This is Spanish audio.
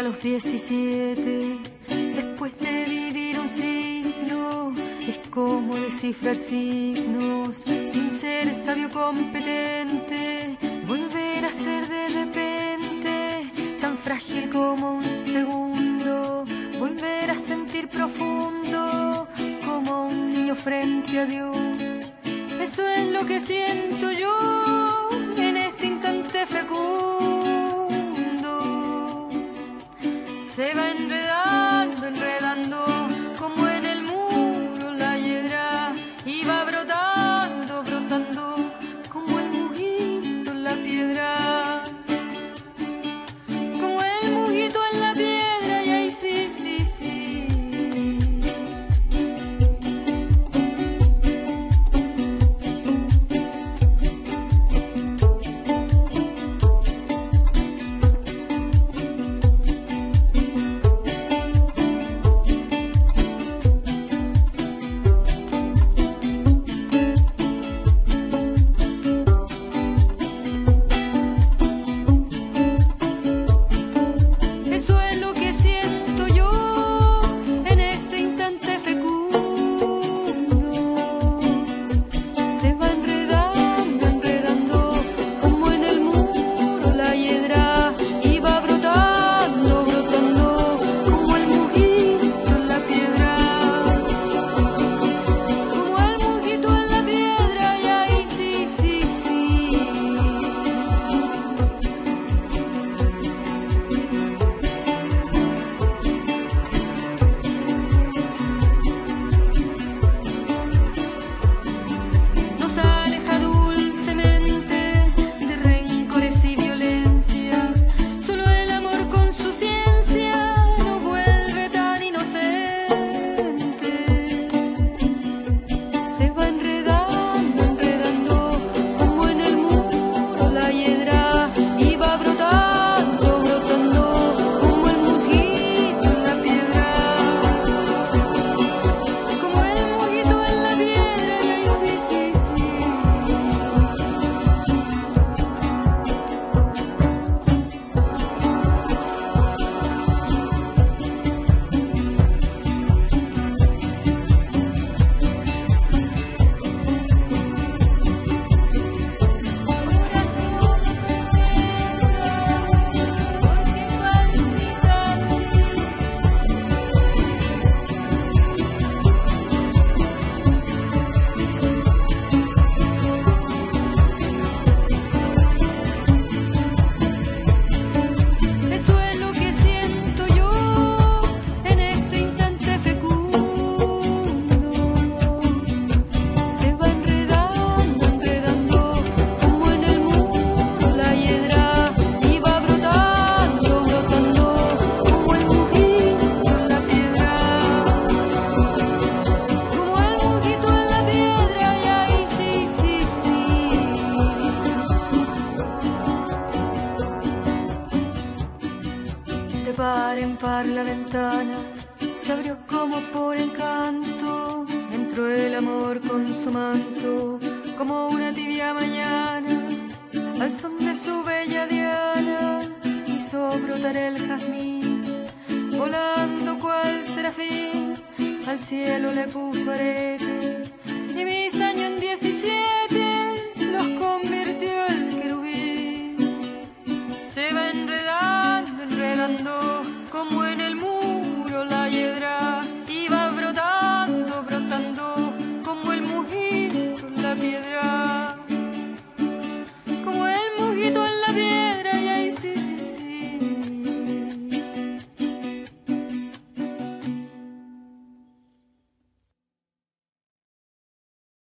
a los 17, después de vivir un siglo, es como descifrar signos, sin ser sabio competente, volver a ser de repente tan frágil como un segundo, volver a sentir profundo como un niño frente a Dios. Eso es lo que siento yo en este instante fecundo. Se va enredando, enredando, raspar la ventana se abrió como por encanto. Entró el amor con su manto, como una tibia mañana. Al son de su bella diana hizo brotar el jazmín, volando cual serafín. Al cielo le puso arete y mis años en diecisiete los convirtió en querubín. Se va enredando, enredando como en el mundo.